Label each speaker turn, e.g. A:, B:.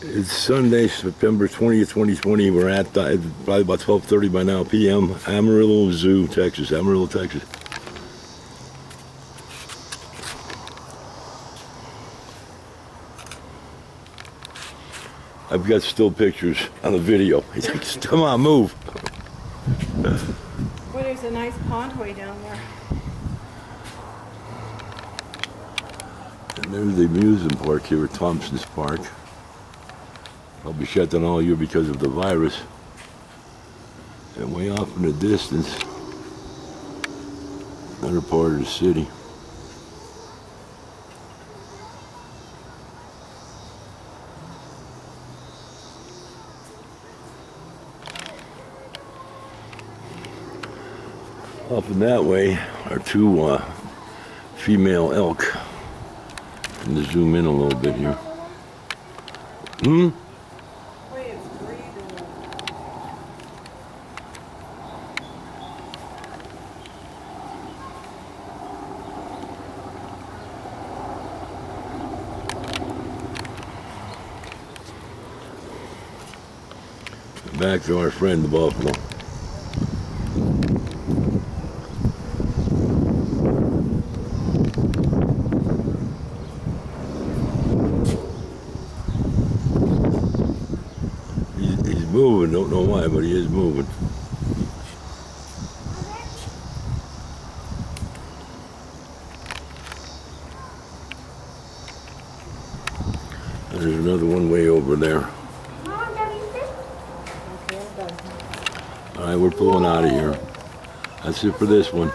A: It's Sunday, September 20th, 2020. We're at uh, probably about 12:30 by now p.m. Amarillo Zoo, Texas. Amarillo, Texas. I've got still pictures on the video. He's like, "Come on, move."
B: Boy, there's a nice pond way down there.
A: And there's the amusement park here at Thompson's Park. Probably shut down all year because of the virus. And way off in the distance, another part of the city. Up in that way are two uh, female elk. And to zoom in a little bit here. Hmm? Back to our friend the buffalo. He's, he's moving, don't know why, but he is moving. There's another one way over there. All right, we're pulling out of here. That's it for this one.